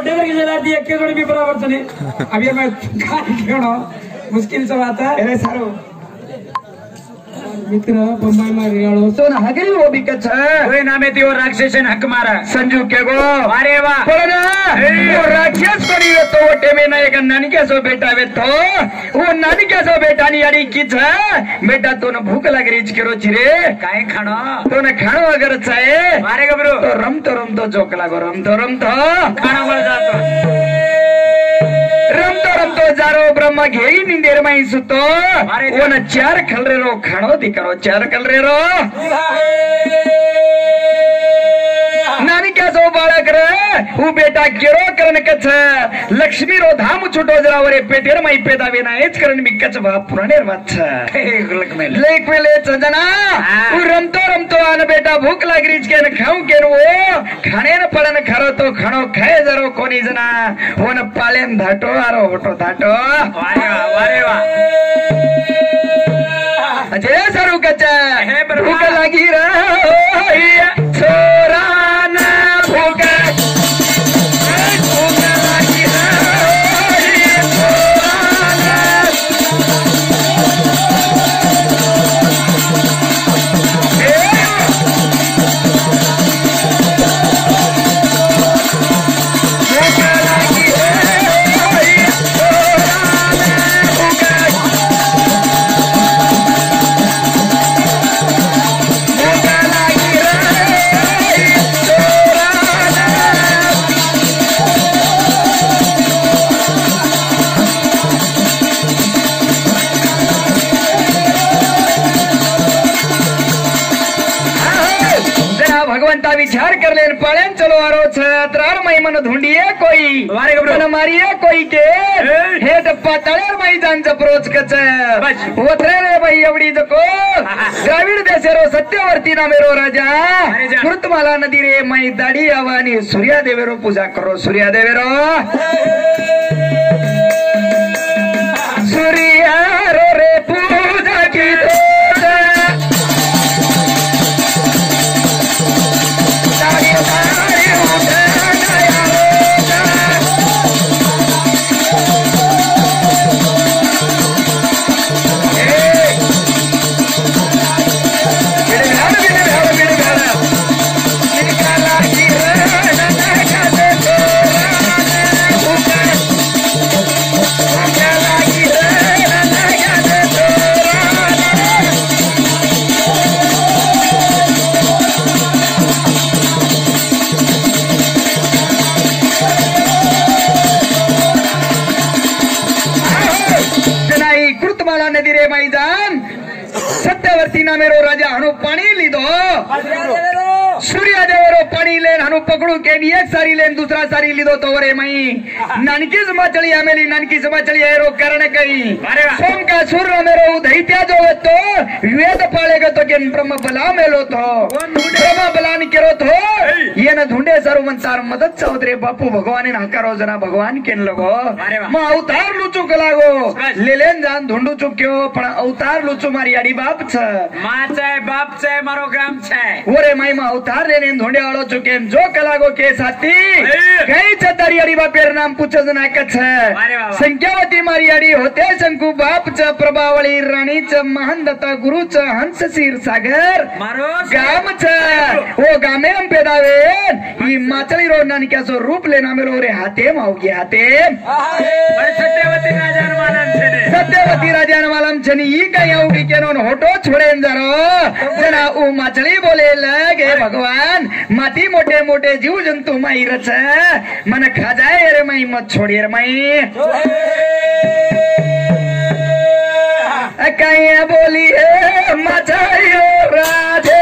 छोटे करके जला दिए के जोड़े भी बराबर चले अब से मारा. राक्षस कोणी येतो ओटे में नाही का नानिक्याचो बेटा नि यारी किच बेटा तो न भूक लागरीच केरो चिरे. काय खाणो? तो न खाणो अगर चाहे अरे गबरू. तो रमतो रमतो जोक लागो रमतो रमतो. खाणो वर जातो रमतो रमतो जारो ब्रह्म घेई निंदेर माई सुतो अरे वो न चार खलरे रो खाणो दिकरो चार खलरे रो नानिक्याचो बाळक रे बेटा केरो करण कच लक्ष्मी रो धाम छुटो जरावरे पेटेर माई पेदा वेना। हेच करण मी कच बा पुराणेर वाच लेक वेले जना हू. रमतो रमतो आन बेटा भूक लागरीच केन खाऊ केन वो। खाणेन पडन खरो तो खाणो खाय जरो कोणी जना। हो न पाळेन धाटो आरो होटो धाटो। वारे वा वारे विचार कर लेन पळेन चलो आरो छ त्राण मई मन धुंडिये कोई. वारे गबरू. मन मारिये कोई के. हे टप्पा तळेर मई जांच प्रोच कच. होत्रे रे बाई एवढी जको द्राविड देशेरो सत्यवर्ती ना मेरो राजा. कृतमाला नदी रे मई दाढी आवानी सूर्या देवेरो पूजा करो सूर्या देवेरो सूर्या रो रे पूजा सत्यवर्ती ना मेरो राजा हनु पाणी लिदो सूर्य देवरो पाणी लेन हनु पकड़ू के एक सारी लेन दूसरा सारी लिदो तो रे मई नानकी समाचली आमेली नानकी समाचली एरो करण कई अरे वाह. सोम का सूर्य मेरो दैत्या जो तो वेद पाळेगा तो केन ब्रह्म बला मेलो तो ब्रह्म बलान केरो तो ये न धुंडे सर्व मनसार मदत चौधरी बापू भगवान हकारो जना भगवान केन लगो अरे वाह. मग अवतार लुचूक लागो बस. लेलेन जान धुंडू चुक्यो पण अवतार लुचू मारी आडी बाप छ માં છે બાપ છે મારો ગામ છે ઓરે માઈ માં અવતાર લેને इन धुंडे चुके जो कलाको के साथी તારી આડી બાપેર નામ પૂછ જ નાક છે વારે વાહ. સંખ્યાવતી મારી આડી હોતે શંકુ બાપ છે પ્રભાવળી રાણી છે મહાન દત્તા ગુરુ છે હંસ શીર સાગર મારો ગામ છે ઓ ગામે એમ પેદાવે ઈ માચળી રો નાનિકાસો રૂપ લેના મેલો રે હાથે આવગે હાથે પણ સત્યવતી રાજાનું માનન છે ને સત્યવતી રાજા માલમ છે ને ઈ કઈ આવું કે કેનો હોટો છોડે ને જરો જરા ઓ માછલી બોલે લગે ભગવાન માથી મોટે મોટે જીવ જંતુ માઈ રચે मन खजाए अरे मई मत छोड़ी अरे बोली है मजा राधे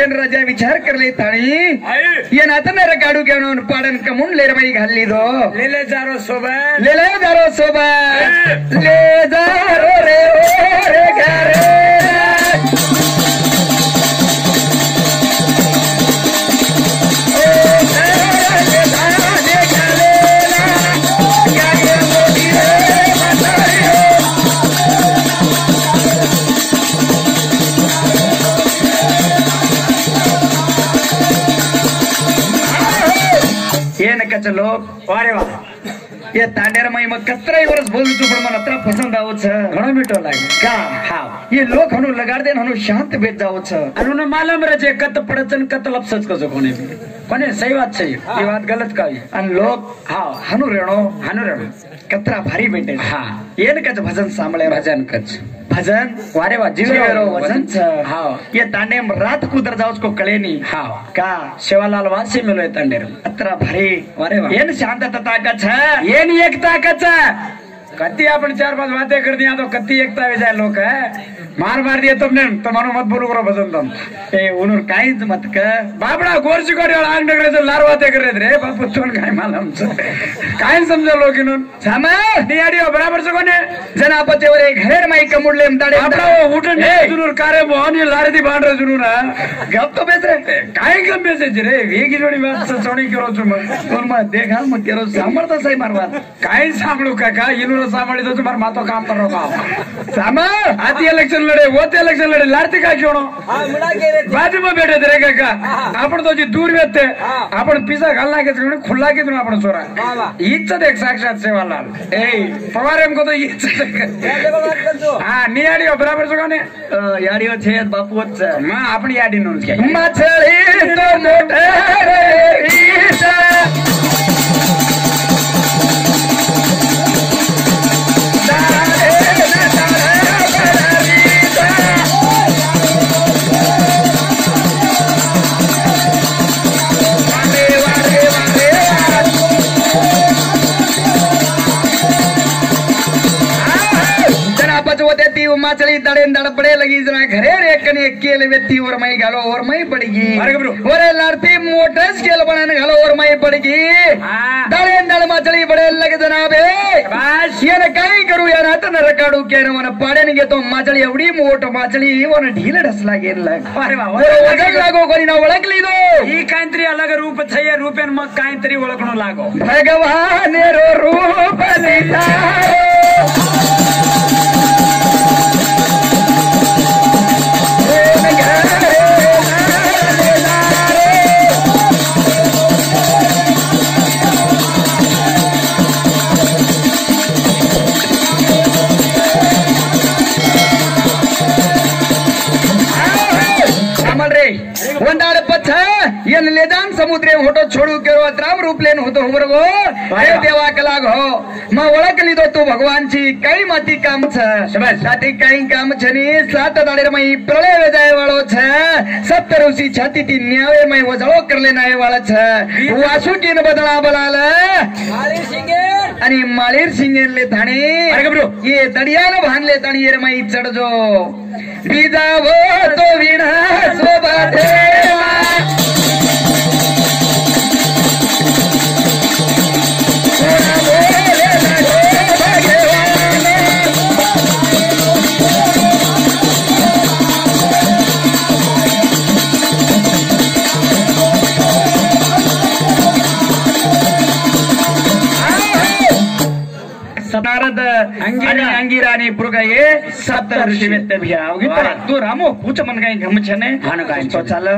ಶೇನ್ ರಾಜ ವಿಚಾರ ಕರ್ಲಿ ತಾಣಿ ಏನ್ ಅದನ್ನ ಕಾಡು ಕೇಳೋನ್ ಪಾಡನ್ ಕಮುನ್ ಲೇರಮೈ ಘಾಲಿದು ಲೇಲೆ ಜಾರೋ ಸೋಬಾ ಲೇಲೆ ಜಾರೋ ಸೋಬಾ ಲೇ ಜಾರೋ ರೇ ಓ लोक वारे वा ये या तांड्यारमाई मग कतरा बोलू बोलतो पण मला तर पसंद आवच घणो मिटो लाग का? हा. ये लोक हनु लगार देन हनु शांत भेट जावच अनुन मालम रजे कत पडचन कत लपसच कसो कोणी? કોને સહી વાત સહી એ વાત ગલત કાવી અને લોક હા હનુ રેણો હનુ રેણો કતરા ભારી બેટે હા એન કચ ભજન સાંભળે ભજન કચ ભજન વારે વા જીવેરો વજન હા એ તાંડેમ રાત કુદર જાવ કો કળે ની હા કા શેવાલાલ વાસી મેલો એ તાંડેર કતરા ભારી વારે વા એન શાંત તતા કચ એન એકતા કચ કતી આપણે ચાર પાંચ વાતે કરી દીયા તો કતી એકતા આવી જાય લોક હે मार दिए तुमने तुम्हारा मत बोलो करो भजन तुम ए उनुर काहीच मत क बापडा गोरची कोडी आंग डगरे लार वाते करे रे बापू तुन काय मालम काय समजा लोक सामा नियाडी हो बराबर से कोने जनापतीवर एक घेर माई कमुडले ताडे आपला उठून जुनूर कारे मोहन लारे ती भांडर जुनूर गप तो बेस रे काय गम मेसेज रे? वेगी जोडी वाच सोडी करो कोण मग देखा मग केरो। सांभाळता साई मारवा काय सांभळू काका? इनूर सांभाळी तो तुम्हारा मातो काम करो का सामा आती इलेक्शन लढे होते इलेक्शन लढे लाडते काय खेळणं बाजू में बैठे थे रे काका आपण तो जी दूर येते आपण पिझ्झा घालना के खुल्ला की आपण चोरा. हीच देख साक्षात सेवालाल. ए पवार एम को तो हीच हा नियाडी हो बराबर सो ने? याडीवर छे बापूच मग आपण याडी नोंद घ्या माछळी तो मोठे रे ईशा. केल व्यक्ती वर माई घालो और माई पडगी. ओरे लारती मोठच केल बनन घालो और माई पडगी. दळे दळ माचळी बडे लगे जनाबे बस. येन काही करू या नात नर काढू केन मन पाड्याने घेतो माचळी एवढी मोठ माचळी वन ढील ढसला गेला वजन लागो कोणी ना ओळखली दो ही काहीतरी अलग रूप छे रूपेन मग काहीतरी ओळखणं लागो भगवान रो रूप लिहारो जन लेदान समुद्रे होटो छोडू केरो राम रूपलेन होतो हुमर गो अरे देवा कला घो हो. म ओळखली तो तू भगवान भगवानची. काही माती काम छ साथी काही काम छ छनी सात दाडेर मई प्रलय वेदाय वाळो छ सप्त ऋषि छाती ती न्यावे मई वजळो करले नाय वाळ छ वासुकीन बदला बलाल. आणि माळीर सिंगेले धाणे ये दडियान भानले तणी रे मई चढजो. बिदावो तो विणा सोबा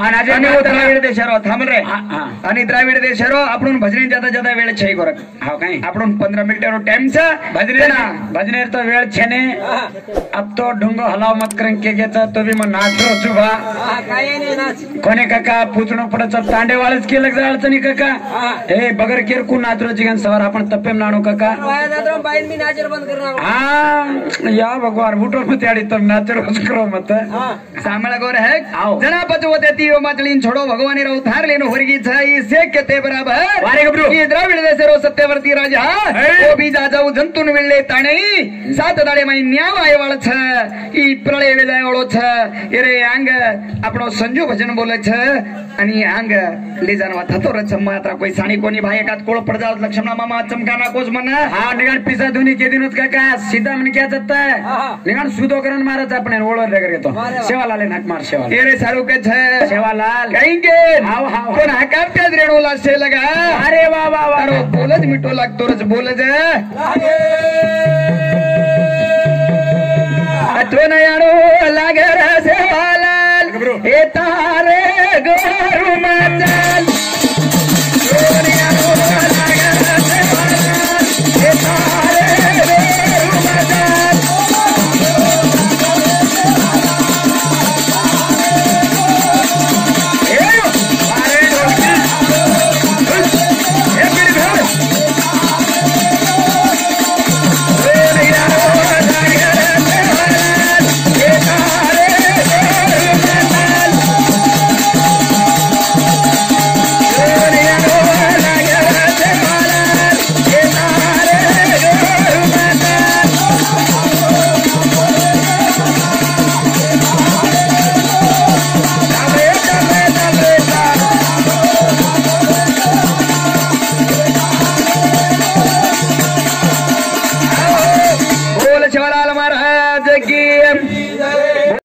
आणि द्राविड देशारो रे. आणि द्राविड देशारो आपण भजनी जाता जाता वेळ छै हाव काय आपण पंधरा मिनिटारो टाइम छ भजने ना भजने तो वेळ छे ने। अब तो ढुंगो हलाव मत करें के घेता तो भी मग नाचरो चुबा कोणे काका पुचणो पडच तांडे वाळच केलं जा अडचणी काका? हे। बगर केर कु नाचरो जिगन सवार आपण तप्पेम नाणो काका। हा। ಯಾವ ಅರ್ಬಿಟ್ರು ಮತ್ತೆ ಆಡಿತಾರೆ ನಾಚಡ ಹೊಸ್ಕರ ಮತ್ತೆ ಸಾಮಳಗೌರ ಹೇಗ್ ಜನಾಪತಿ ಓದೈತಿ ಮಾತಳಿನ್ छोडो ಭಗವಾನಿ ರವು ತಾರ್ಲೇನು ಹೊರಗಿ ಛಾಯಿ ಸೇಕ್ಯತೆ ಬರಾಬರ್ ಈ ದ್ರಾವಿಡ ದೇಶರು ಸತ್ಯವರ್ತಿ ರಾಜ ಓ ಬೀಜ ಜಾವು ಜಂತುನು ವಿಳ್ಳೆ ತಾಣೈ ಸಾತ ದಾಳೆ ಮೈ ನ್ಯಾವ ಆಯವಾಳ ಛ ಈ ಪ್ರಳಯ ವೇಳೆ ಅವಳೋ ಛ ಎರೆ ಆಂಗ આપણો સંજુ ભજન બોલે છે અને આંગ લીજાન વાત થતો રે જમવા હતા કોઈ સાણી કોની ભાઈ એકાદ કોળ પડ જાવ લક્ષ્મણ મામા ચમકા નાખો જ મને હા નિગાણ પીસા ધુની કે દિનુત કાકા સીધા મને ક્યાં જતા નિગાણ સુધો કરન મારે જ આપણે ઓળો રે કરે તો સેવાલાલ ને નાક માર સેવાલાલ એરે સારું કે છે સેવાલાલ કઈ કે હાવ હાવ કોણ આ કામ કે રેણો લાસે લગા અરે વાહ વાહ વાહ બોલ જ મીઠો લાગતો રે બોલ જ લાગે તો નયાણો